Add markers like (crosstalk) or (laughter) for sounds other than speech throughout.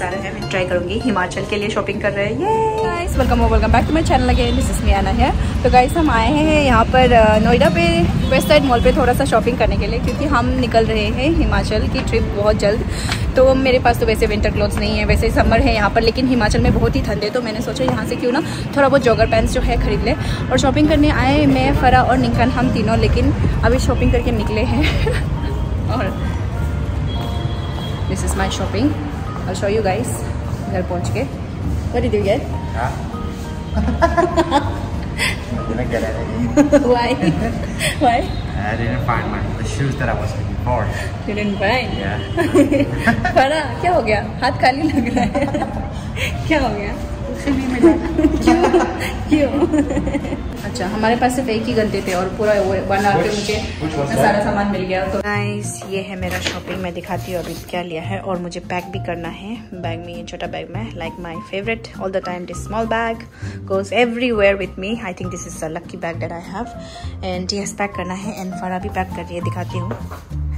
सारा है। मैं ट्राई करूँगी। हिमाचल के लिए शॉपिंग कर रहे हैं। Welcome welcome back to channel again this is है तो गाइस हम आए हैं यहाँ पर नोएडा पे वेस्ट साइड मॉल पे थोड़ा सा शॉपिंग करने के लिए, क्योंकि हम निकल रहे हैं हिमाचल की ट्रिप बहुत जल्द। तो मेरे पास तो वैसे विंटर क्लोथ्स नहीं है, वैसे समर है यहाँ पर, लेकिन हिमाचल में बहुत ही ठंड है तो मैंने सोचा यहाँ से क्यों ना थोड़ा बहुत जॉगर पैंट्स जो है खरीद ले। और शॉपिंग करने आए मैं फरा और निकन हम तीनों, लेकिन अभी शॉपिंग करके निकले हैं। (laughs) और this is my shopping I'll show you guys घर पहुंच के What did you get? Huh? I (laughs) didn't get anything. Why? (laughs) Why? I didn't find my the shoes that I was looking for. You didn't buy? Yeah. फरा क्या हो गया हाथ खाली लग रहा है क्या हो गया क्यों क्यों अच्छा हमारे पास सिर्फ़ एक ही घंटे थे और पूरा वन आवर पे मुझे सारा सामान मिल गया तो गाइस ये है मेरा शॉपिंग मैं दिखाती हूँ अभी क्या लिया है और मुझे पैक भी करना है। बैग में ये छोटा बैग में like my favourite all the time this small bag goes everywhere with me I think this is a lucky bag that I have and yes pack करना है। एंड फरा भी पैक कर रही है दिखाती हूँ।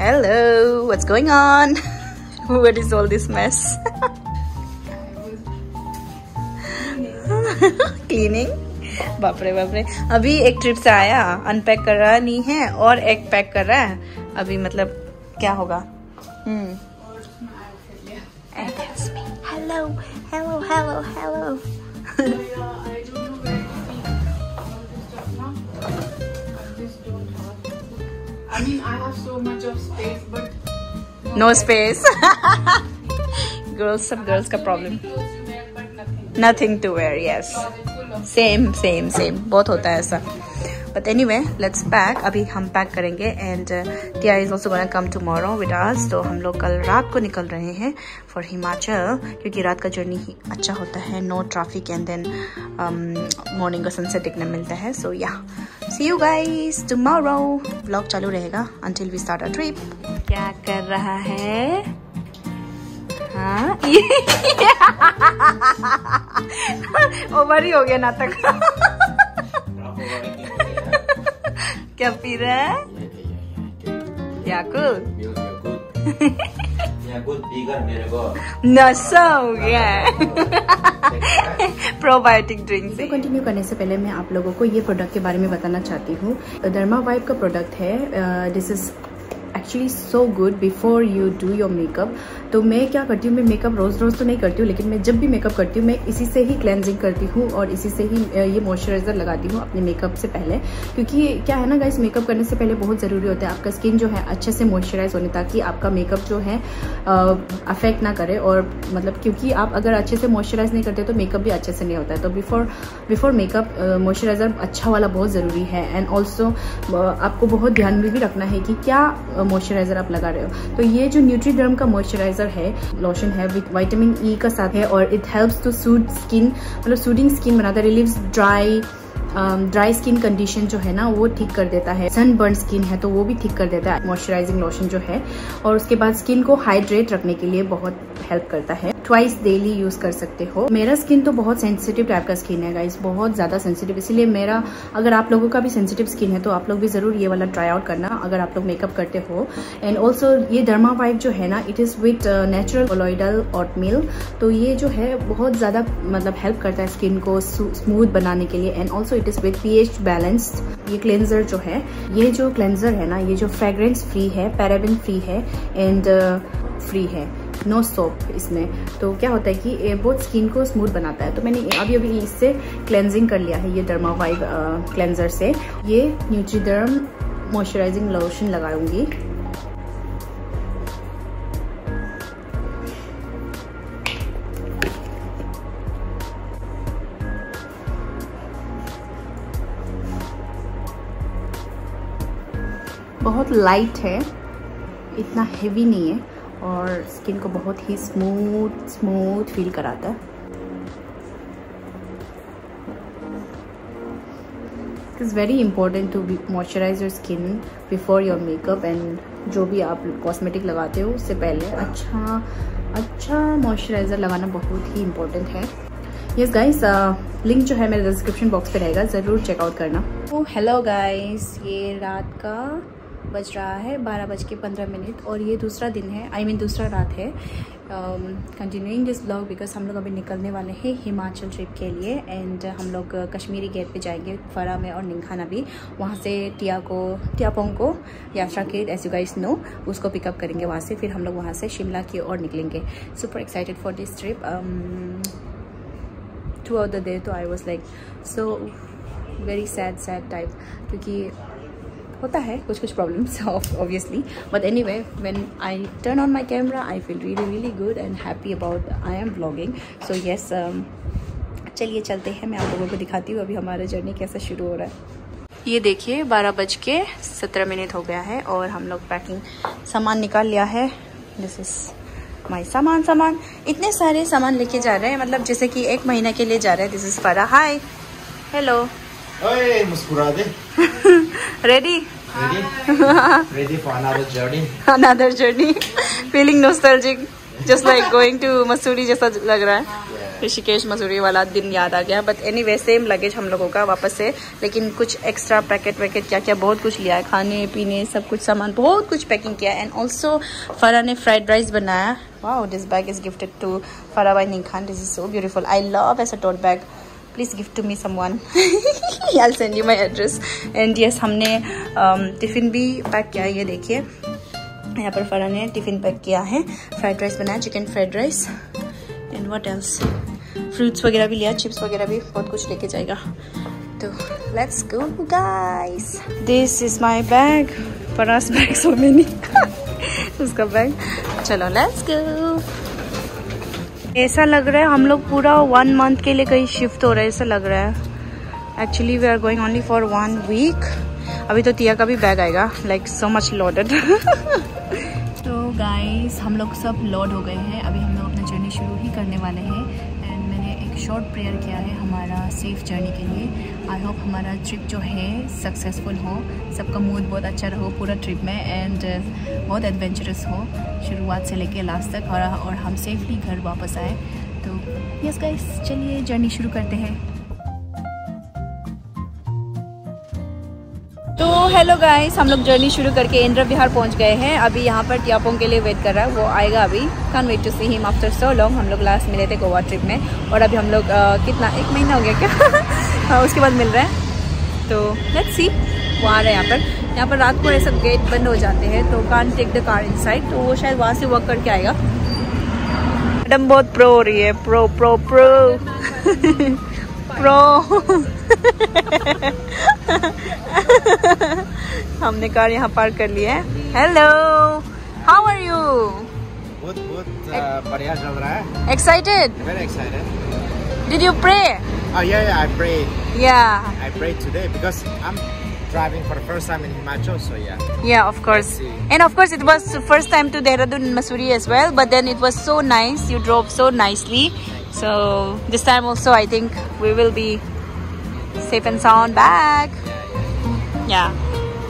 Hello what's going on what is all this mess (laughs) cleaning बापरे बापरे। अभी एक ट्रिप से आया अनपैक कर रहा नहीं है और एक पैक कर रहा है। अभी मतलब क्या होगा? हम्म। Hello hello hello hello I mean, I have so much of space, but no space girls सब गर्ल्स का problem nothing to wear yes. Same same same बहुत होता है ऐसा। But anyway let's pack अभी हम पैक करेंगे and Tia is also gonna come tomorrow with us तो हम लोग कल रात को निकल रहे हैं फॉर हिमाचल क्योंकि रात का जर्नी ही अच्छा होता है। No traffic and then morning का सनसेट देखने मिलता है। So ya see you guys tomorrow vlog चालू रहेगा until we start a trip क्या कर रहा है? हाँ (laughs) ओवर ही हो गया नाटक। क्या पी रहा है? नशा हो गया है। प्रोबायोटिक ड्रिंक से कंटिन्यू करने से पहले मैं आप लोगों को ये प्रोडक्ट के बारे में बताना चाहती हूँ। डर्मा वाइब का प्रोडक्ट है this is actually so good before you do your makeup तो मैं क्या करती हूँ, मैं मेकअप रोज रोज तो नहीं करती हूँ, लेकिन मैं जब भी मेकअप करती हूँ, मैं इसी से ही क्लेंजिंग करती हूँ और इसी से ही ये मॉइस्चराइजर लगाती हूँ अपने मेकअप से पहले। क्योंकि क्या है ना गाइस मेकअप करने से पहले बहुत ज़रूरी होता है, आपका स्किन जो है अच्छे से मॉइस्चराइज होने ताकि आपका मेकअप जो है अफेक्ट ना करे और मतलब क्योंकि आप अगर अच्छे से मॉइस्चराइज नहीं करते तो मेकअप भी अच्छे से नहीं होता है। तो बिफोर बिफोर मेकअप मॉइस्चराइजर अच्छा वाला बहुत ज़रूरी है। एंड ऑल्सो आपको बहुत ध्यान में भी रखना है कि क्या मॉइस्चराइजर आप लगा रहे हो। तो ये जो न्यूट्रीडर्म का मॉइस्चराइजर है लोशन है विद विटामिन ई का साथ है और it helps to soothe skin मतलब सूटिंग स्किन बनाता है relieves dry dry skin condition जो है ना, वो ठीक कर देता है। सन बर्न स्किन है तो वो भी ठीक कर देता है मॉइस्चराइजिंग लोशन जो है। और उसके बाद स्किन को हाइड्रेट रखने के लिए बहुत हेल्प करता है। ट्वाइस डेली यूज़ कर सकते हो। मेरा स्किन तो बहुत सेंसिटिव टाइप का स्किन है गाइस बहुत ज़्यादा सेंसिटिव इसीलिए मेरा, अगर आप लोगों का भी सेंसिटिव स्किन है तो आप लोग भी ज़रूर ये वाला ट्राई आउट करना, अगर आप लोग मेकअप करते हो। एंड ऑल्सो ये डर्मा वाइप जो है ना it is with natural colloidal oatmeal तो ये जो है, बहुत ज़्यादा मतलब हेल्प करता है स्किन को स्मूथ बनाने के लिए। And also it is with P H balanced ये क्लेंजर जो है, ये जो क्लेंजर है ना, ये जो फ्रेग्रेंस फ्री है पैराबिन फ्री है एंड फ्री है। नो सोप इसमें। तो क्या होता है कि बहुत स्किन को स्मूथ बनाता है। तो मैंने अभी अभी इससे क्लेंजिंग कर लिया है, ये डर्मा वाइब क्लेंजर से। ये न्यूट्रीडर्म मॉइस्चराइजिंग लोशन लगाऊँगी। बहुत लाइट है, इतना हेवी नहीं है। और स्किन को बहुत ही स्मूथ स्मूथ फील कराता है। Is very important to moisturise your skin before your makeup and जो भी आप कॉस्मेटिक लगाते हो, उससे पहले अच्छा अच्छा मॉइस्चराइज़र लगाना बहुत ही इंपॉर्टेंट है। यस गाइस लिंक जो है मेरे डिस्क्रिप्शन बॉक्स पे रहेगा, ज़रूर चेकआउट करना। तो हेलो गाइस ये रात का बज रहा है बारह बज के पंद्रह मिनट और ये दूसरा दिन है आई I मीन mean, दूसरा रात है। कंटिन्यूइंग दिस ब्लॉग बिकॉज़ हम लोग अभी निकलने वाले हैं हिमाचल ट्रिप के लिए एंड हम लोग कश्मीरी गेट पे जाएँगे फरा में और निंखाना भी। वहाँ से टिया को टियापोंग को यात्रा के एस यू गाइस नो उसको पिकअप करेंगे वहाँ से फिर हम लोग वहाँ से शिमला की ओर निकलेंगे। Super excited for this trip throughout the day तो I was like so very sad sad type क्योंकि होता है, कुछ कुछ problems obviously but anyway when I turn on my camera I feel really really good and happy about I am vlogging so yes चलिए, चलते हैं। मैं आप लोगों को दिखाती हूँ अभी हमारा जर्नी कैसा शुरू हो रहा है। ये देखिए, बारह बज के सत्रह मिनट हो गया है और हम लोग पैकिंग सामान निकाल लिया है। दिस इज़ माई सामान सामान। इतने सारे सामान लेके जा रहे हैं मतलब जैसे कि एक महीना के लिए जा रहे हैं। This is Farah hi hello Hey, मुस्कुरा दे. (laughs) Ready? (laughs) Ready? For another journey? another journey. Feeling nostalgic just like going to Mussoorie जैसा लग रहा है। ऋषिकेश मसूरी वाला दिन याद आ गया। But anyway same luggage हम लोगों का वापस से। लेकिन कुछ एक्स्ट्रा पैकेट वैकेट क्या क्या बहुत कुछ लिया है। खाने पीने सब कुछ सामान बहुत कुछ पैकिंग किया एंड ऑल्सो फरा ने फ्राइड राइस बनाया। Wow this bag is gifted to Farah by Nikhan this is so beautiful I love as a tote bag please gift to me someone I send you my address and yes हमने tiffin भी pack किया है, ये देखिए। यहाँ पर फरा ने टिफ़िन पैक किया है। फ्राइड राइस बनाया chicken fried rice and what else fruits वगैरह भी लिया चिप्स वगैरह भी, बहुत कुछ लेके जाएगा। तो let's go guys this is my bag Farah's bag so many उसका बैग चलो लेट्स गो ऐसा लग रहा है हम लोग पूरा वन मंथ के लिए कहीं शिफ्ट हो रहा है, ऐसा लग रहा है। Actually we are going only for one week अभी तो तिया का भी बैग आएगा लाइक सो मच लोडेड तो गाइस हम लोग सब लोड हो गए हैं। अभी हम लोग अपना जर्नी शुरू ही करने वाले हैं। एंड मैंने एक शॉर्ट प्रेयर किया है हमारा सेफ़ जर्नी के लिए। आई होप हमारा ट्रिप जो है सक्सेसफुल हो। सबका मूड बहुत अच्छा रहो पूरा ट्रिप में एंड बहुत एडवेंचरस हो। शुरुआत से लेके लास्ट तक और और हम सेफली घर वापस आए। तो यस गाइस चलिए जर्नी शुरू करते हैं। तो हेलो गाइस हम लोग जर्नी शुरू करके इंद्र विहार पहुँच गए हैं। अभी यहाँ पर टियापोंग के लिए वेट कर रहा है। वो आएगा अभी। Can't wait to see him after so long हम लोग लास्ट मिले थे गोवा ट्रिप में। और अभी हम लोग कितना, एक महीना हो गया क्या? (laughs) उसके बाद मिल रहे हैं। तो लेट्स सी वो आ रहे हैं यहाँ पर। यहाँ पर रात को ऐसा गेट बंद हो जाते हैं तो can't take the car inside तो वो शायद वहाँ से वर्क करके आएगा। मैडम बहुत प्रो हो रही है प्रो प्रो प्रो प्रो हमने कार यहाँ पार्क कर लिया है। Hello how are you good. Uh, बढ़िया चल रहा है. Excited Very excited. Did you pray Oh yeah, yeah. I prayed. या I prayed today because I'm driving for the first time in Himachal. So yeah. Yeah, of course. see. And of course, it was first time to Dehradun and Masuri as well. But then it was so nice. You drove so nicely. So this time also, I think we will be safe and sound back. Yeah.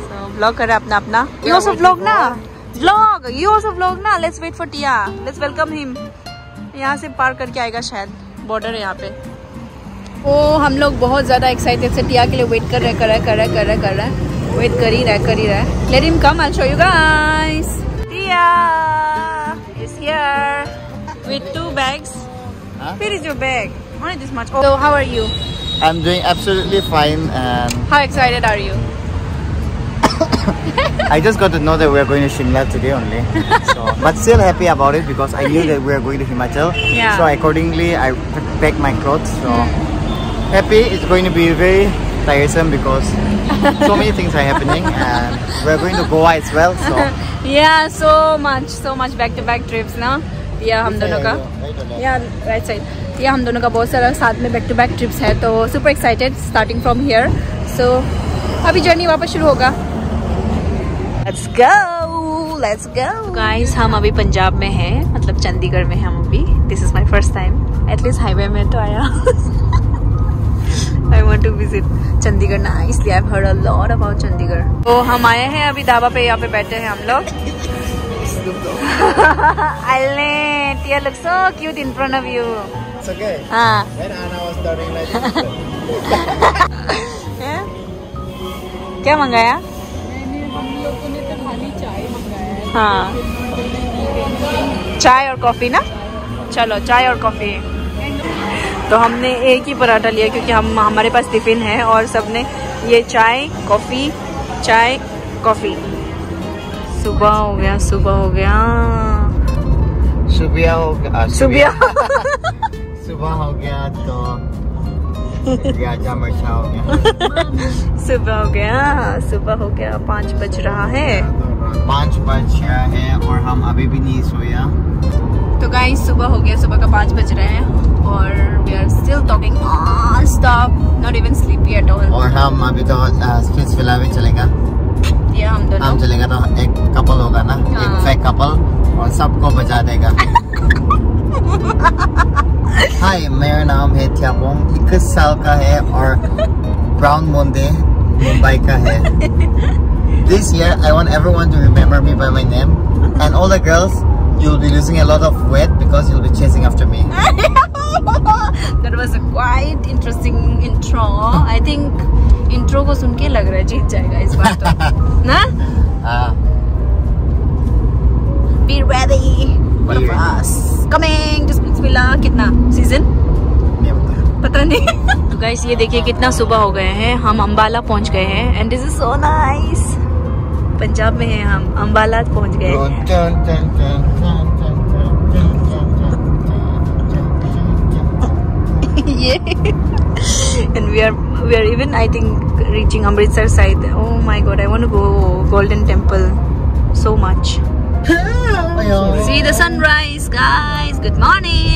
So vlog kar apna apna. You also vlog na. Vlog. You also vlog na. Let's wait for Tia. Let's welcome him. यहाँ से पार करके आएगा शायद border है यहाँ पे ओ हम लोग बहुत ज़्यादा एक्साइटेड से टिया के लिए वेट कर रहे कर रहे कर रहे कर रहे कर रहे वेट कर ही रहा है कर ही रहा है let him come I show you guys Tia is here with two bags? Where is your bag? Only this much. So how are you? I'm doing absolutely fine, and How excited are you? I just got to know that we're going to Shimla today only. So, but still happy about it because I knew that we are going to Himachal. Yeah. So accordingly, I packed my clothes. So happy. It's going to be very tiresome because so many things are happening, and we're going to Goa as well. So. (laughs) Yeah, so much, so much back to back trips ना या हम दोनों का। या right side या हम दोनों का बहुत सारा साथ में बैक टू बैक ट्रिप्स है तो super excited starting from here so अभी जर्नी वापस शुरू होगा। Let's go let's go guys हम अभी पंजाब में हैं मतलब चंडीगढ़ में हैं हम अभी. This is my first time at least highway में तो आया। (laughs) I want to visit Chandigarh ना इसलिए I heard a lot about Chandigarh तो हम आए हैं अभी ढाबा पे यहाँ पे बैठे हैं हम लोग। (laughs) अल्ले Tia look so cute in front of you it's okay. हाँ। When Anna was starting like? (laughs) क्या मंगाया? मैंने हम लोगों ने खाली चाय मंगाया है। हाँ। चाय और कॉफ़ी ना? चलो चाय और कॉफ़ी। तो हमने एक ही पराठा लिया क्योंकि हम हमारे पास टिफ़िन है और सबने ये चाय कॉफ़ी चाय कॉफ़ी। सुबह हो गया सुबह हो गया। सुबह हो गया सुबह सुबह हो गया तो हो गया। सुबह हो गया सुबह हो गया पाँच बज रहा है। पाँच बज गया है और हम अभी भी नहीं सोया। गाइस सुबह हो गया सुबह का पाँच बज रहे हैं और we are still talking stop not even sleepy at all और हम अभी तो स्ट्रीट्स विला भी चलेगा? ये हम हम चलेगा तो एक कपल होगा ना? हाँ। एक फेक कपल और सबको बजा देगा। (laughs) हाय मेरा नाम है थ्यापोंग इक्कीस साल का है और ब्राउन मोंडे मुंबई का है। (laughs) This year I want everyone to remember me by my name and all the girls you'll be losing a lot of weight because you'll be chasing after me. that was a quite interesting intro I think intro को सुन के लग रहा है जीत जाएगा इस बार तो ना Ah, be ready Be ready. bus coming to कितना सीज़न नहीं पता। पता नहीं तो गाइस ये देखिए कितना सुबह हो गए हैं हम अंबाला पहुँच गए हैं and this is so nice Punjab में हैं, हम अम्बाला पहुँच गए and we even I think reaching Amritsar side oh my god I want to go Golden Temple so much see the sunrise guys good morning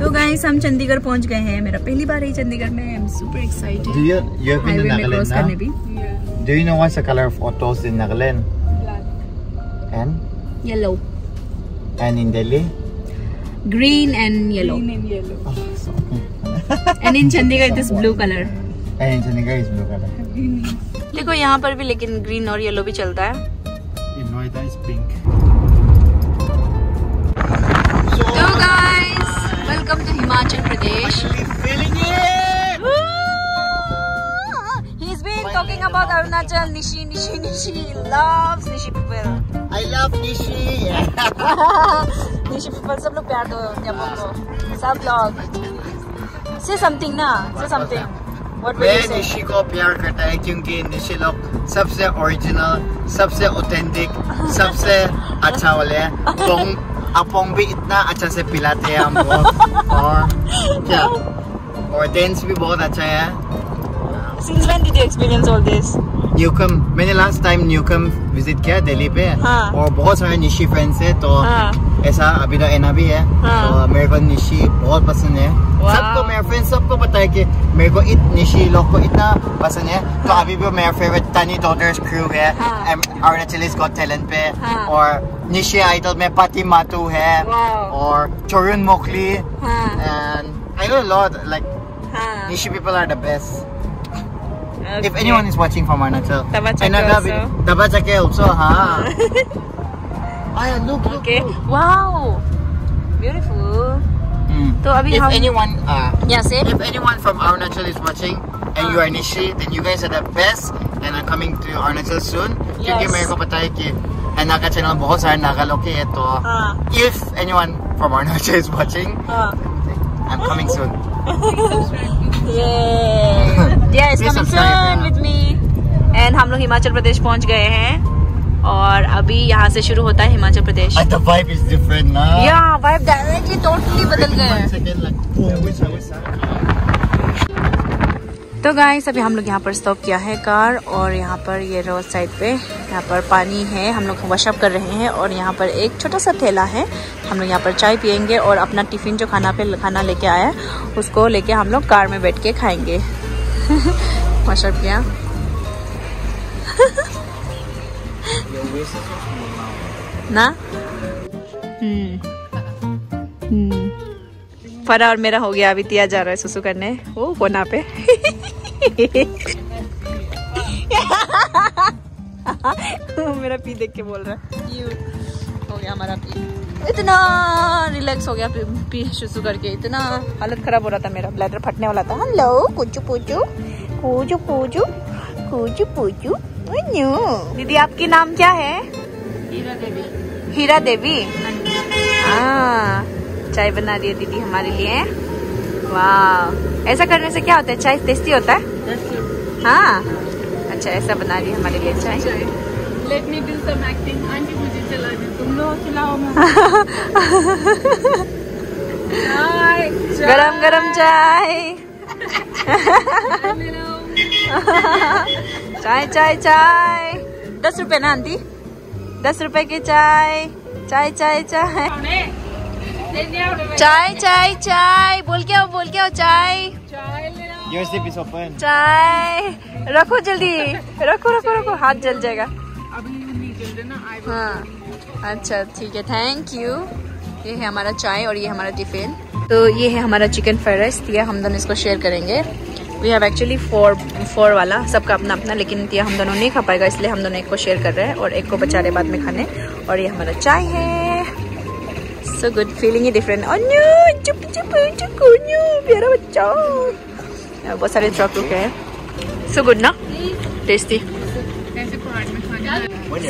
तो guys हम चंडीगढ़ पहुँच गए हैं। मेरा पहली बार है चंडीगढ़ में। I am super excited do you you have been in Nagaland ना? Do you know what's the colour of autos in Nagaland black and yellow and in Delhi green and yellow and in Chandigarh this blue colour and in Chandigarh is blue colour देखो यहाँ पर भी लेकिन green और yellow भी चलता है। In Noida is pink welcome to Himachal Pradesh feeling it! He's been talking about Arunachal Nishi Nishi Nishi loves Nishi people I love Nishi! Nishi people सब लोग प्यार दो जब को सब लोग say something ना say something what will मैं you say निशी को प्यार करता है क्योंकि निशी लोग सबसे ओरिजिनल सबसे ऑथेंटिक सबसे अच्छा वाले हैं अपोंग भी इतना अच्छा से पिलाते हैं हमको और क्या और डांस भी बहुत अच्छा है since when did you experience all this? न्यूकम मैंने लास्ट टाइम न्यूकम विज़िट किया दिल्ली पे हाँ। और बहुत सारे निशी फ्रेंड्स है तो हाँ। ऐसा अभी तो एना भी है। हाँ। तो मेरे को निशी बहुत पसंद है। सबको मेरे फ्रेंड्स सबको पता है कि मेरे को इत निशी लोग को इतना पसंद है। तो अभी भी मेरा फेवरेट तनी डॉटर्स क्रू है हाँ। अरुणाचलीज गॉट टैलेंट पे। हाँ। और निशी आइडल में पाती मातू है। और चोरुन मोकली हाँ। And I know a lot like हाँ। Nishi people are the best if Okay. anyone is watching from Arunachal Tabachake Another also. video- Tabachake also हाँ (laughs) Ay, look look okay look. wow beautiful Hmm. तो अभी If हम anyone uh, यहाँ से if anyone from Arunachal is watching and you are Nishi then you guys are the best and I'm coming to Arunachal soon क्योंकि Yes. मेरे को पता है कि एना का चैनल बहुत सारे नागा लोग के है तो हाँ if anyone from Arunachal is watching हाँ I'm coming (laughs) And हम लोग हिमाचल प्रदेश पहुँच गए हैं। और अभी यहाँ से शुरू होता है हिमाचल प्रदेश। वाइब इज़ ना। या वाइब डायरेक्टली टोटली बदल गए हैं। तो गाइस अभी हम लोग यहाँ पर स्टॉप किया है कार और यहाँ पर ये रोड साइड पे यहाँ पर पानी है। हम लोग वॉशअप कर रहे हैं और यहाँ पर एक छोटा सा ठेला है। हम लोग यहाँ पर चाय पियेंगे और अपना टिफ़िन जो खाना पे, खाना लेके आया उसको लेके हम लोग कार में बैठ के खाएँगे। (laughs) वॉशअप किया। (laughs) ना? हम्म। हम्म। फरा और मेरा हो गया अभी तिया जा रहा है सुसु करने। ओ कोना पे? (laughs) मेरा पी देख के बोल रहा है। हो गया हमारा पी। इतना रिलैक्स हो गया पी, पी सुसु करके। इतना हालत खराब हो रहा था मेरा ब्लैडर फटने वाला था। हेलो कुचू पुचू। पूजू पूजू पूजू पूजू दीदी आपकी नाम क्या है? हीरा देवी। हीरा देवी? हाँ। चाय बना रही है दीदी हमारे लिए। वाह। ऐसा करने से क्या होता है? चाय टेस्टी होता है? हाँ। अच्छा ऐसा बना रही है हमारे लिए चाय। Let me do some acting aunty मुझे चला दे। तुम लोग खिलाओ गरम गरम चाय। चाय चाय चाय। दस रुपए ना आंटी? दस रुपए की चाय। चाय चाय चाय। चाय चाय चाय। बोल के आओ बोल के आओ चाय। चाय। रखो जल्दी। रखो रखो रखो। हाथ जल जाएगा। हाँ। अच्छा ठीक है। थैंक यू ये है हमारा चाय और ये हमारा टिफ़िन तो ये है हमारा चिकन फ्राइड राइस तिया हम दोनों इसको शेयर करेंगे। We have actually four four वाला। सबका अपना अपना लेकिन तिया हम दोनों नहीं खा पाएगा इसलिए हम दोनों एक को शेयर कर रहे हैं और एक को बचा रहे बाद में खाने। और ये हमारा चाय है। सो गुड फीलिंग ही डिफरेंट और न्यू चुप चुप चुप न्यू प्यारा बच्चा बहुत सारे चॉकलेट है सो गुड ना tasty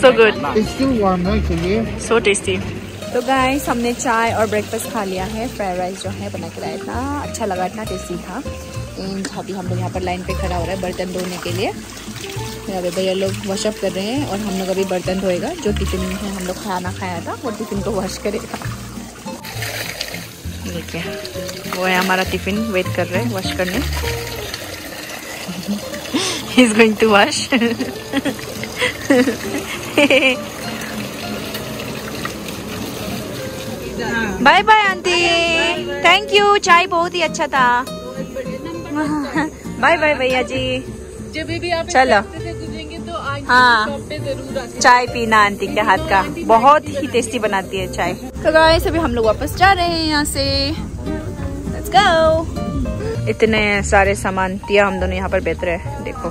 so good It's still warm, no? Actually. So tasty तो गाइस हमने चाय और ब्रेकफास्ट खा लिया है. फ्राइड राइस जो है बना के लाया इतना अच्छा लगा इतना टेस्टी था. एंड अभी हम लोग यहाँ पर लाइन पे खड़ा हो रहा है बर्तन धोने के लिए. अभी भैया लोग वॉशअप कर रहे हैं और हम लोग अभी बर्तन धोएगा. जो टिफ़िन में हम लोग खाना खाया था वो टिफ़िन को वॉश करेगा. देखिए। वो है हमारा टिफ़िन वेट कर रहे हैं वॉश करने। Is going to wash bye bye aunty thank you चाय बहुत ही अच्छा था। बाय बाय भैया जी। जब भी आप चलो। हाँ। की शॉप पे ज़रूर आके चाय पीना आंटी के हाथ का। बहुत ही टेस्टी बनाती है चाय। तो गाइस अभी हम लोग वापस जा रहे हैं यहाँ से। लेट्स गो इतने सारे सामान दिया हम दोनों यहाँ पर बेहतर है देखो।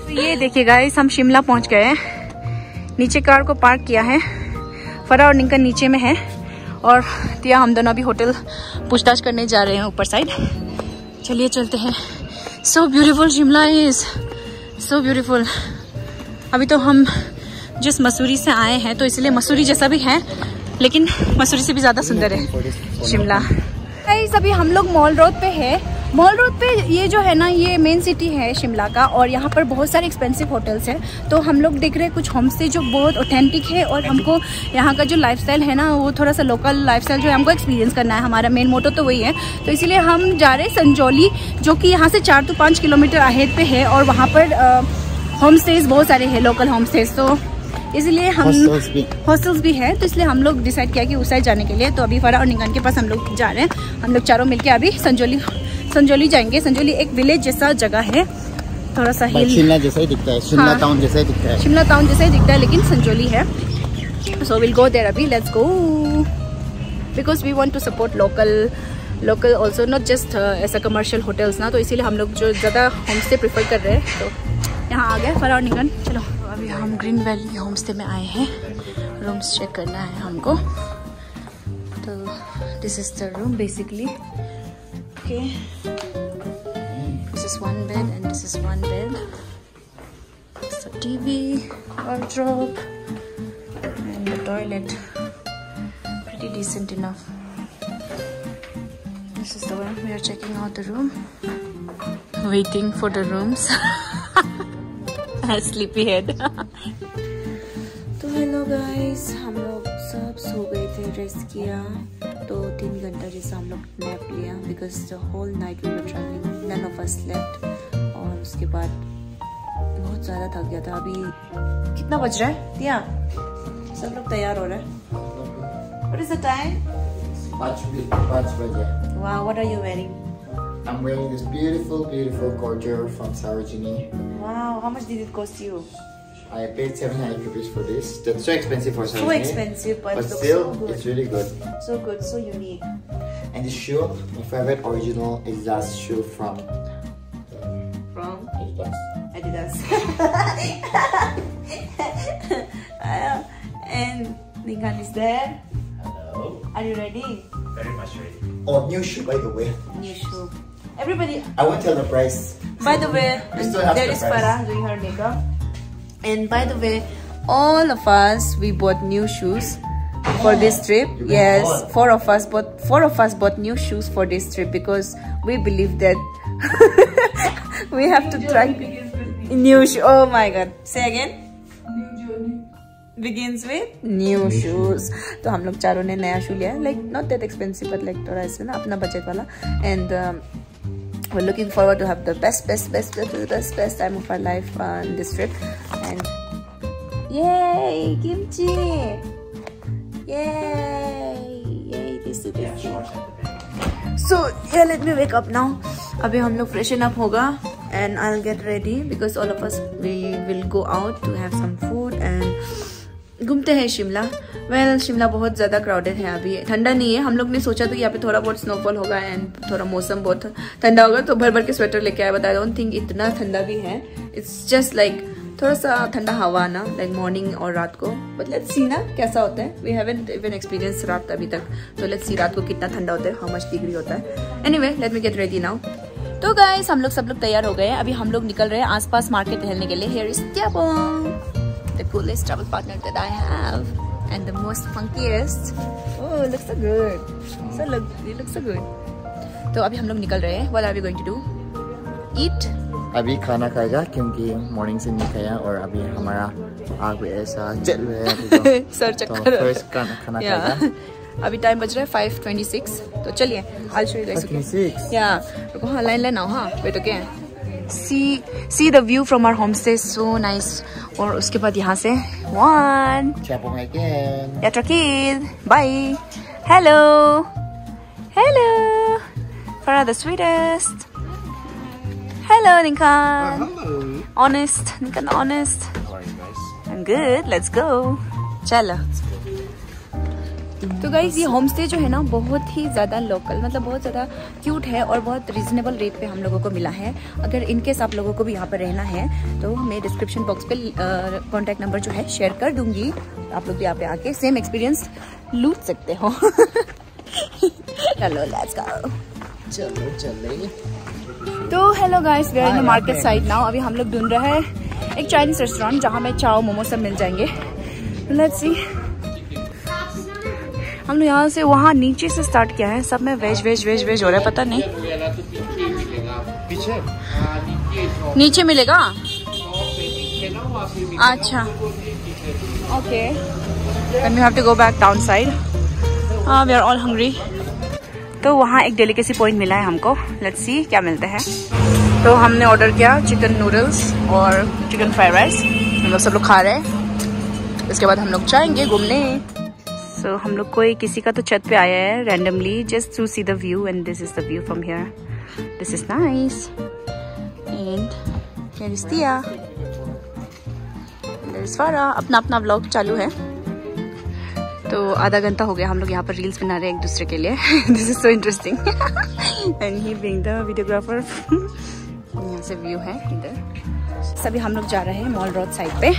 तो (laughs) ये देखिए गाइस हम शिमला पहुँच गए हैं। नीचे कार को पार्क किया है। फरा और निंकन नीचे में है। और तिया हम दोनों अभी होटल पूछताछ करने जा रहे हैं ऊपर साइड चलिए चलते हैं। So beautiful Shimla is so beautiful अभी तो हम जिस मसूरी से आए हैं तो इसलिए मसूरी जैसा भी है, लेकिन मसूरी से भी ज़्यादा सुंदर है, शिमला। सभी हम लोग मॉल रोड पे है मॉल रोड पे ये जो है ना ये मेन सिटी है शिमला का और यहाँ पर बहुत सारे एक्सपेंसिव होटल्स हैं। तो हम लोग देख रहे हैं कुछ होम स्टे जो बहुत ऑथेंटिक है और हमको यहाँ का जो लाइफस्टाइल है ना वो थोड़ा सा लोकल लाइफस्टाइल जो है हमको एक्सपीरियंस करना है। हमारा मेन मोटो तो वही है। तो इसीलिए हम जा रहे हैं संजौली जो कि यहाँ से चार तो पाँच किलोमीटर अहेड पे है और वहाँ पर होम स्टेज बहुत सारे हैं लोकल होम स्टेज तो इसलिए हम Hostels भी। हॉस्टल्स भी है। तो इसलिए हम लोग डिसाइड किया कि उस साइड जाने के लिए। तो अभी फरा और निगान के पास हम लोग जा रहे हैं। हम लोग चारों मिलके अभी संजोली संजोली जाएँगे। संजोली एक विलेज जैसा जगह है। थोड़ा सा हिल शिमला जैसा ही दिखता है। शिमला हाँ। टाउन जैसा ही दिखता है। शिमला टाउन जैसा ही दिखता है लेकिन संजोली है। सो विल गो देर अभी। Let's go because we want to support local local also not just ऐसा कमर्शियल होटल्स ना तो इसीलिए हम लोग जो ज़्यादा होम स्टे प्रीफर कर रहे हैं तो यहाँ आ गए फरार निगन। चलो। अभी हम ग्रीन वैली होम स्टे में आए हैं। रूम्स चेक करना है हमको। तो this is the room basically Okay this is one bed and this is one bed It's a TV, wardrobe, and the toilet. Pretty decent enough. This is the one we are checking out the room. Waiting for the rooms. (laughs) Sleepy head. (laughs) तो hello guys हम लोग सब सो गए थे rest किया तो तीन घंटा जैसा हम लोग नैप लिया because the whole night we were travelling none of us slept और उसके बाद बहुत ज़्यादा थक गया था अभी कितना बज रहा है दिया सब लोग तैयार हो रहे हैं What is the time? पाँच पाँच बजे Wow, what are you wearing? I'm wearing this beautiful beautiful gorger from Sarojini Wow, how much did it cost you? I paid 700 rupees for this that's so expensive for something. So expensive, but, but it looks still so good. it's really good So good, so unique. and this shoe my favorite original Adidas shoe from From Adidas Adidas. Uh, (laughs) and Ningan is there. hello Are you ready? very much ready oh new shoe by the way New shoe. everybody I won't tell the price. by the way We there the is price. Farah doing her makeup and by the way all of us we bought new shoes for this trip You went yes all. four of us bought four of us bought new shoes for this trip because we believe that (laughs) we have to try Begins with new shoe oh my god say again new journey. begins with new shoes तो हम लोग चारों ने नया shoe लिया like not that expensive but like थोड़ा ऐसे ना अपना बजट वाला and we're looking forward to have the best best best best best best time of our life uh, on this trip and Yay kimchi. Yay yay this is yeah, so yeah let me wake up now. अभी हम लोग freshen up होगा and I'll get ready because all of us we will go out to have some food and घूमते हैं Shimla. Well well, Shimla बहुत ज़्यादा crowded है अभी। ठंडा नहीं है। हम लोग ने सोचा था कि यहाँ पे थोड़ा बहुत स्नोफॉल होगा एंड थोड़ा मौसम बहुत ठंडा होगा तो भर भर के स्वेटर लेके आया। बट आई डोंट थिंक इतना ठंडा भी है। इट्स जस्ट लाइक थोड़ा सा ठंडा हवा ना लाइक मॉर्निंग और रात को बट लेट्स सी ना कैसा होता है वी हैवंट इवन एक्सपीरियंस रात अभी तक तो लेट्स सी रात को कितना ठंडा होता है हाउ मच डिग्री होता है anyway let me get ready now तो गाइस हम लोग सब लोग तैयार हो गए हैं अभी हम लोग निकल रहे हैं आसपास मार्केट टहलने के लिए here is the coolest travel partner that I have and the most funkiest. Oh, looks so good. So look, you look so good. तो अभी हम लोग निकल रहे हैं. What are we going to do? Eat. अभी खाना खाएगा जा क्योंकि मॉर्निंग से नहीं खाया और अभी हमारा आग भी ऐसा जल रहा है तो। (laughs) सर तो चक्कर तो खाना खाना yeah. अभी टाइम बज रहा है 5:26 तो चलिए I show you like okay या रुको हाँ लाइन लेना हाँ wait okay see see the view from our home stay so nice और उसके बाद यहाँ से वन चैप ऑन अगेन या ट्रकिल bye hello hello for the sweetest Hello, Ninkan. hello Honest. Ninkan honest. How are you guys? I'm good. Let's go. चलो तो guys ये home stay जो है ना बहुत ही ज़्यादा लोकल मतलब बहुत ज़्यादा क्यूट है और बहुत रीजनेबल रेट पे हम लोगों को मिला है अगर इनकेस आप लोगों को भी यहाँ पर रहना है तो मैं डिस्क्रिप्शन बॉक्स पे कॉन्टैक्ट नंबर जो है शेयर कर दूँगी आप लोग भी यहाँ पे आके सेम एक्सपीरियंस लूट सकते हो (laughs) चलो लेट्स गो चलो चले तो hello guys we are in market. Side now अभी हम लोग ढूंढ रहे हैं एक चाइनीज़ रेस्टोरेंट जहाँ में चाव मोमो सब मिल जाएँगे। लेट्स सी हम लोग यहाँ से वहाँ नीचे से स्टार्ट किया है। सब में वेज वेज वेज वेज हो रहा है पता नहीं। पीछे? नीचे मिलेगा? अच्छा। Okay have to go back down side uh, we are all hungry. तो वहाँ एक डेलीकेसी पॉइंट मिला है हमको। लेट्स सी क्या मिलता है। तो हमने ऑर्डर किया चिकन नूडल्स और चिकन फ्राइड राइस हम लोग सब लोग खा रहे हैं। इसके बाद हम लोग जाएँगे घूमने। सो so, हम लोग कोई किसी का तो छत पे आया है randomly just to see the view and this is the view from here this is nice and. अपना अपना ब्लॉग चालू है। तो आधा घंटा हो गया हम लोग यहाँ पर रील्स बना रहे हैं एक दूसरे के लिए। This is so interesting and he being the videographer यहाँ से व्यू है इधर। सभी हम लोग जा रहे हैं मॉल रोड साइड पे।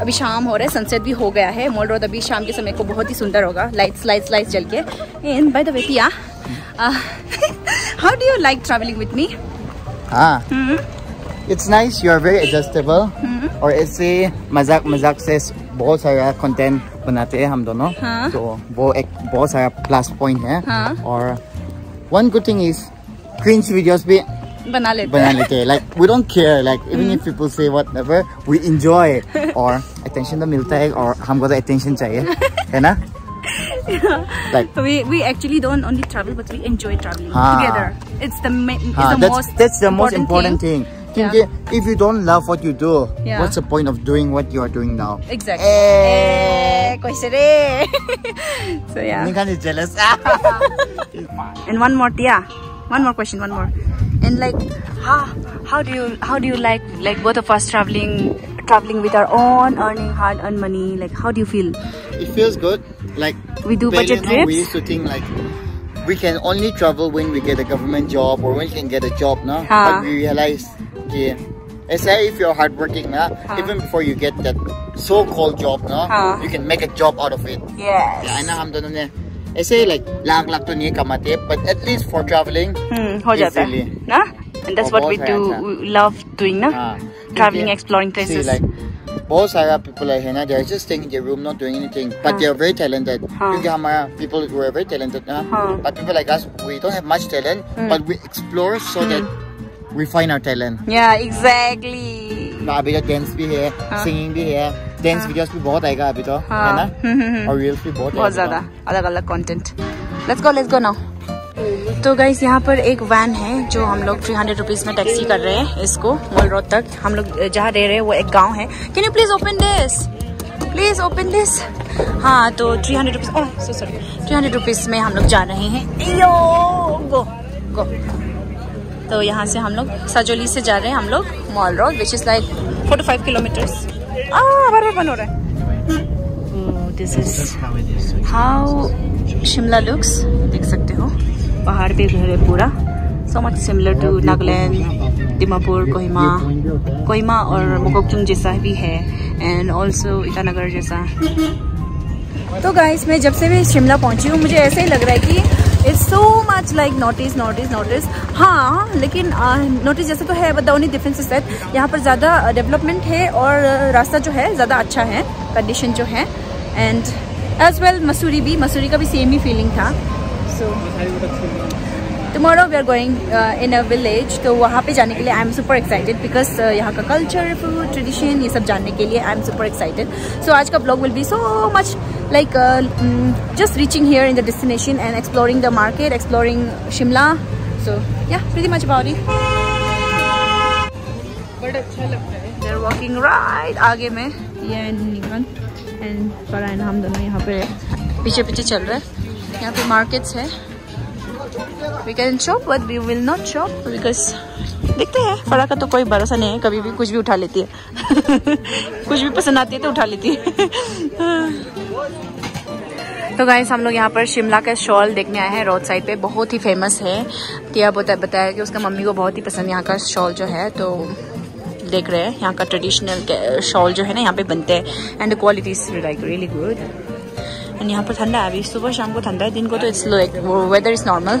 अभी शाम हो रहा है सनसेट भी हो गया है। मॉल रोड अभी शाम के समय को बहुत ही सुंदर होगा। लाइट्स लाइट्स लाइट्स जल के। And by the way Piya how do you like travelling with me हाँ It's nice, you are very adjustable. और ऐसे मज़ाक मज़ाक से बहुत सारा कंटेंट बनाते हैं हम दोनों हाँ। तो वो एक बहुत सारा प्लस पॉइंट है हाँ। और one good thing is cringe videos भी बना लेते बना हैं लेते हैं like we don't care like even if people say whatever we enjoy और attention तो मिलता है और हमको तो attention चाहिए है ना yeah. like we we actually don't only travel but we enjoy traveling हाँ। together it's the it's हाँ, the that's most that's the most important thing, Yeah. if you don't love what you do, yeah. what's the point of doing what you are doing now? Exactly. Eh. Eh, eh. (laughs) so yeah. Ninkan is jealous. (laughs) and one more, yeah. One more question. One more. And like, how how do you how do you like like both of us traveling traveling with our own earning hard earned money? Like, how do you feel? It feels good. Like we do budget trips. We used to think like we can only travel when we get a government job or when we can get a job now. Huh. But we realize कि ऐसा है if you're hardworking na हाँ. even before you get that so-called job na हाँ. you can make a job out of it yes kaya na हम दोनों ने ऐसे like lakh lakh तो नहीं कमाते but at least for travelling hmm हो जाता है Easily. ना एंड दैट्स और व्हाट वी बहुत डू सारा लव डूइंग ना हाँ traveling exploring places like बहुत सारा people है ना they're just staying in their room not doing anything but हाँ. they're very talented हाँ. क्योंकि हमारा people who are very talented ना हाँ. but people like us we don't have much talent hmm. but we explore we find our talent. Exactly ना अभी तो dance भी है हाँ. सिंगिंग भी है डांस हाँ. वीडियोस भी बहुत आएगा अभी तो है हाँ। ना। (laughs) और रील्स भी बहुत बहुत ज़्यादा अलग अलग content let's go let's go now तो गाइस यहाँ पर एक वैन है जो हम लोग थ्री हंड्रेड रुपीज़ में टैक्सी कर रहे हैं इसको मॉल रोड तक। हम लोग जहाँ रह रहे हैं वो एक गाँव है। Can you please open this please open this हाँ तो three hundred rupees oh sorry three hundred rupees में हम लोग जा रहे हैं। यो गो गो तो यहाँ से हम लोग सजोली से जा रहे हैं हम लोग mall road which is like four two five kilometres बन हो रहा है। This is how Shimla looks देख सकते हो। पहाड़ पे घर है पूरा। So much similar to Nagaland Dimapur Kohima Kohima और मोकोकचुंग जैसा भी है। एंड ऑल्सो ईटानगर जैसा। तो गाइस मैं जब से भी शिमला पहुँची हूँ, मुझे ऐसा ही लग रहा है कि it's so much like notice notice notice हाँ लेकिन नोटिस जैसे तो है but the only difference is that यहाँ पर ज़्यादा डेवलपमेंट है और रास्ता जो है, ज़्यादा अच्छा है कंडीशन जो है. एंड एज वेल मसूरी भी मसूरी का भी सेम ही फीलिंग था. So tomorrow we are going in a village तो वहाँ पे जाने के लिए I am super excited because यहाँ का कल्चर फ़ूड ट्रेडिशन ये सब जानने के लिए I am super excited so आज का blog will be so much like just reaching just in the destination and exploring the market exploring Shimla so shimla. So much about बड़ा अच्छा लगता है। Walking right आगे में. ये निकन एंड हम दोनों यहाँ पे पीछे पीछे चल रहे हैं। यहाँ पे मार्केट्स है। We can shop, but we will not shop because देखते हैं फरा का तो कोई भरोसा नहीं है, कभी भी कुछ भी उठा लेती है। (laughs) कुछ भी पसंद आती है तो उठा लेती है। (laughs) तो गाइस हम लोग यहाँ पर शिमला का शॉल देखने आए हैं रोड साइड पे, बहुत ही फ़ेमस है। टिया बता बताया कि उसका मम्मी को बहुत ही पसंद यहाँ का शॉल जो है तो देख रहे हैं, यहाँ का ट्रेडिशनल शॉल जो है ना, यहाँ पे बनते हैं। And the quality is like really good and यहाँ पर ठंडा है। अभी सुबह शाम को ठंडा है। दिन को तो it's like weather is normal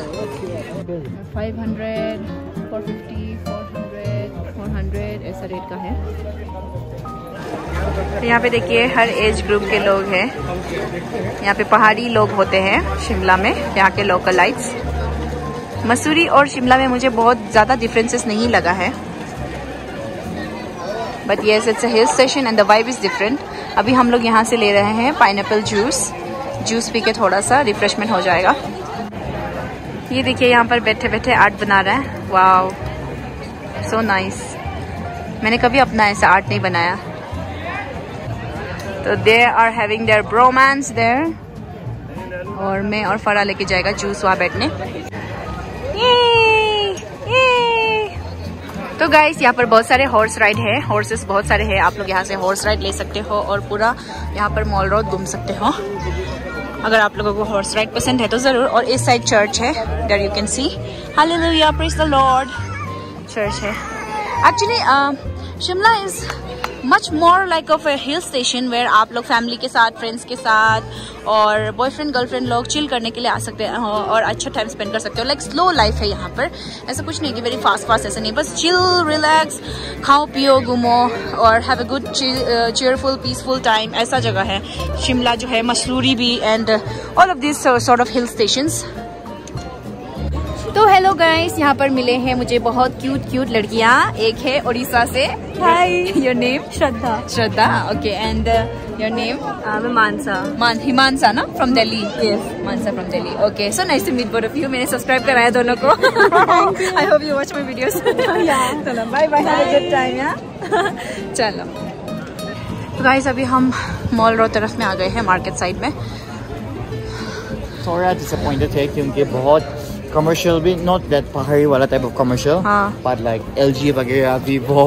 500 450 400 400 ऐसा रेट का है। तो यहाँ पे देखिए हर एज ग्रुप के लोग हैं। यहाँ पे पहाड़ी लोग होते हैं शिमला में यहाँ के लोकल लाइट्स मसूरी और शिमला में मुझे बहुत ज़्यादा डिफरेंसेस नहीं लगा है। But yes it's a hill station and the vibe is different अभी हम लोग यहाँ से ले रहे हैं पाइन जूस जूस पी के थोड़ा सा रिफ्रेशमेंट हो जाएगा। ये देखिए, यहाँ पर बैठे बैठे आर्ट बना रहा है। वाओ सो नाइस मैंने कभी अपना ऐसा आर्ट नहीं बनाया। तो they are having their bromance there और मैं और फरा लेके जाएगा जूस वहाँ बैठने। तो गाइस यहाँ पर बहुत सारे हॉर्स राइड है। हॉर्सेस बहुत सारे हैं। आप लोग यहाँ से हॉर्स राइड ले सकते हो और पूरा यहाँ पर मॉल रोड घूम सकते हो। अगर आप लोगों को हॉर्स राइड पसंद है तो ज़रूर, और इस साइड चर्च है there you can see hallelujah praise the lord church है. Actually Shimla is much more like of a hill station where आप लोग फैमिली के साथ फ्रेंड्स के साथ और बॉयफ्रेंड गर्लफ्रेंड लोग चिल करने के लिए आ सकते हो और अच्छा टाइम स्पेंड कर सकते हो। लाइक स्लो लाइफ है यहाँ पर। ऐसा कुछ नहीं कि वेरी फास्ट फास्ट ऐसा नहीं। बस चिल रिलैक्स खाओ, पियो, घूमो और have a good cheerful peaceful time ऐसा जगह है। शिमला जो है, मसूरी भी and all of this sort of hill stations तो हेलो गाइस यहाँ पर मिले हैं मुझे बहुत क्यूट क्यूट लड़कियाँ। एक है उड़ीसा से। Hi your name Shraddha. Shraddha okay and your name Mansa. मान हिमांसा ना? From Delhi yes Mansa from Delhi okay so nice to meet both of you मैंने सब्सक्राइब कराया दोनों को। I hope you watch my videos चलो bye bye good time या चलो। तो गाइस अभी हम मॉल रोड तरफ़ में आ गए हैं मार्केट साइड में। थोड़ा डिसअपॉइंटेड है क्योंकि बहुत कमर्शियल भी नॉट दैट पहाड़ी वाला टाइप ऑफ़ कमर्शियल हाँ। बट लाइक एलजी वगैरह वीवो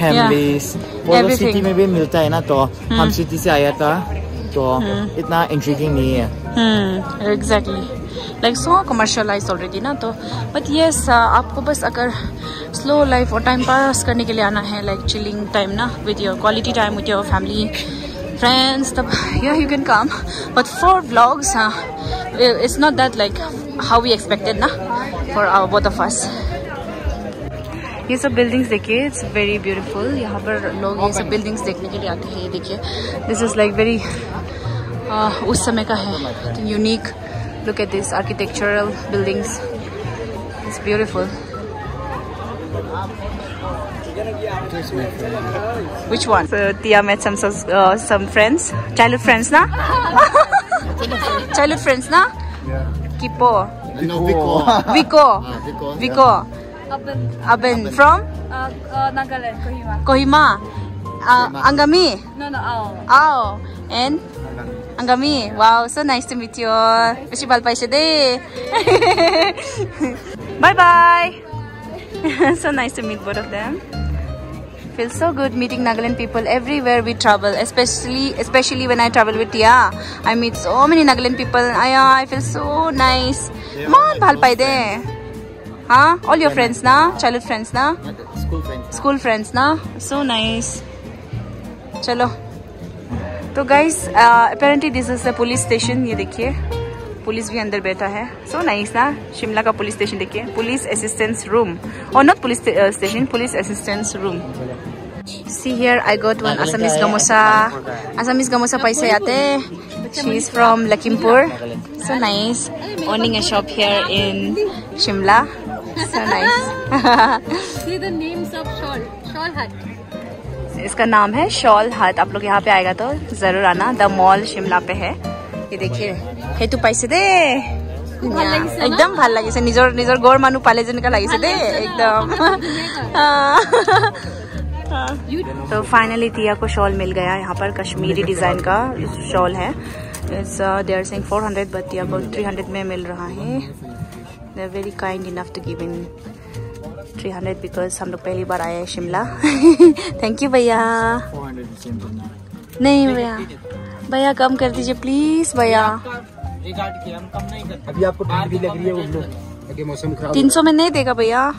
हेमलीस वो लोग Everything. सिटी में भी मिलता है ना तो हम सिटी से आया था तो इतना इंट्रीगिंग नहीं है हम्म exactly like so commercialise already ना तो बट येस आपको बस अगर स्लो लाइफ और टाइम पास करने के लिए आना है लाइक चिलिंग टाइम ना with your quality time with your family friends yeah you can come. But for vlogs uh, it's not that like how we expected na for our both of us. ये सब buildings देखिए it's very beautiful यहाँ पर लोग ये सब buildings देखने के लिए आते हैं ये देखिए. दिस इज़ लाइक वेरी उस समय का है. Unique look at this architectural buildings it's beautiful Which one? So Tia met some uh, some friends, childhood friends, na? (laughs) childhood friends, na? Yeah. Kipo. No, Vico. (laughs) Vico. Ah, Vico. Vico. Aben, Aben from uh, uh, Nagaland, Kohima. Kohima. Uh, Angami. No, no, oh. Oh. And Angami. Wow, so nice to meet you. Festival pa siya (laughs) Bye bye. so nice to meet both of them. Feels so good meeting Nagaland people everywhere we travel, especially especially when I travel with Tia. I meet so many Nagaland people. Aya, I feel so nice. Man, bahal pai de. Huh? All your friends na? Childhood friends na? School friends. School friends na? So nice. चलो तो guys apparently this is the police station ये देखिए police भी अंदर बैठा है। सो so, nice ना? शिमला का पुलिस स्टेशन देखिए। पुलिस असिस्टेंस रूम और not police station police assistance room see here I got one Assamese gamosa Assamese gamosa पैसे आते she is from Lakhimpur so nice owning a shop here in Shimla so nice इसका नाम है shawl हट आप लोग यहाँ पे आएगा तो ज़रूर आना। द मॉल शिमला पे है। ये देखिए সেইটো পাইছে দে একদম ভাল লাগিছে নিজৰ নিজৰ গড় মানুহ পালে যেনেকা লাগিছে দে একদম तो फाइनली तिया को शॉल मिल गया यहाँ पर कश्मीरी डिजाइन का शॉल है it's they are saying 400 but Tiya को 300 में मिल रहा है they are very kind enough to give in 300 because हम लोग पहली बार आए हैं शिमला (laughs) थैंक यू भैया 400 the same thing now. नहीं। भैया भैया कम कर दीजिए प्लीज़ भैया। अभी आपको भी लग रही है वो मौसम खराब तीन सौ में नहीं देगा भैया।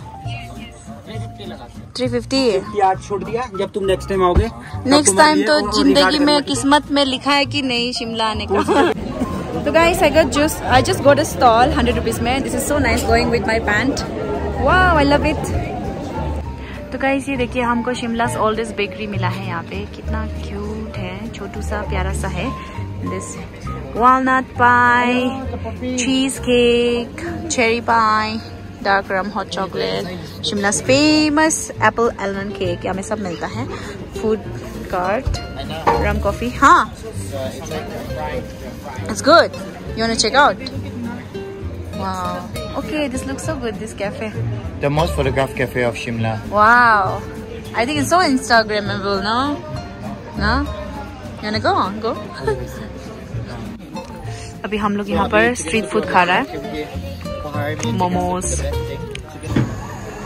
थ्री फिफ्टी आज छोड़ दिया जब तुम नेक्स्ट टाइम आओगे नेक्स्ट टाइम तो ज़िंदगी में किस्मत में लिखा है कि नहीं शिमला आने का। (laughs) तो guys I got just I just got a stole hundred rupees में। This is so nice going with my pant wow I love it तो गाइस ये देखिए हमको शिमला ओल्डेस्ट बेकरी मिला है यहाँ पे। कितना क्यूट छोटू सा प्यारा सा है this walnut pie cheese cake cherry pie dark rum hot chocolate Shimla's famous apple almond cake यहाँ में सब मिलता है food cart rum coffee हाँ it's good you wanna check out wow okay this looks so good this cafe The most photographed cafe of Shimla. Wow. I think it's so Instagrammable, no? No? Wanna go on? Go. अभी हम लोग यहाँ पर street food खा रहा है। मोमोज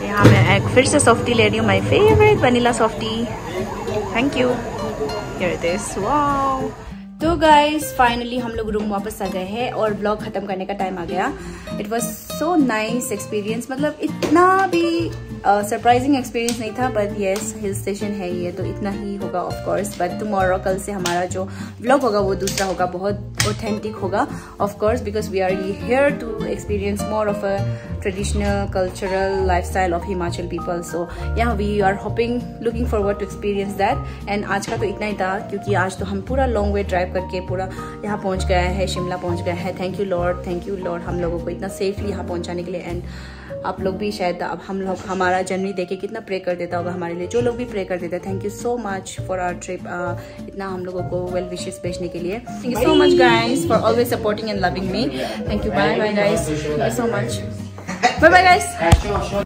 यहाँ मैं एक फिर से सॉफ्टी ले रही हूँ my favourite vanilla softy thank you here it wow तो गाइस फाइनली हम लोग रूम वापस आ गए हैं और ब्लॉग खत्म करने का टाइम आ गया। It was so nice experience मतलब इतना भी सरप्राइजिंग uh, एक्सपीरियंस नहीं था बट येस हिल स्टेशन है ये तो इतना ही होगा ऑफ़ कोर्स बट टुमारो कल से हमारा जो ब्लॉग होगा वो दूसरा होगा बहुत ऑथेंटिक होगा of course because we are you here to experience more of a traditional cultural lifestyle of Himachal people so यहाँ we are hoping looking forward to experience that and आज का तो इतना ही था क्योंकि आज तो हम पूरा लॉन्ग वे ड्राइव करके पूरा यहाँ पहुँच गया है शिमला पहुँच गया है. Thank you lord thank you lord हम लोगों को इतना सेफली यहाँ पहुँचाने के लिए एंड आप लोग भी शायद अब हम लोग, हमारा जर्नी देखे कितना प्रे कर देता होगा हमारे लिए, जो लोग भी प्रे कर देते है thank you so much for our trip इतना हम लोगों को वेल विशेष भेजने के लिए। Thank you so much guys for always supporting and loving me thank you bye bye guys thank you so much bye bye guys